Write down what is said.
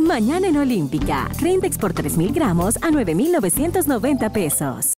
Mañana en Olímpica, Crendex por 3.000 gramos a 9.990 pesos.